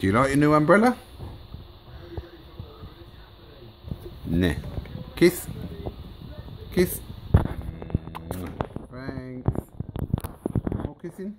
Do you like your new umbrella? Nah. Kiss. Kiss. Thanks. More kissing.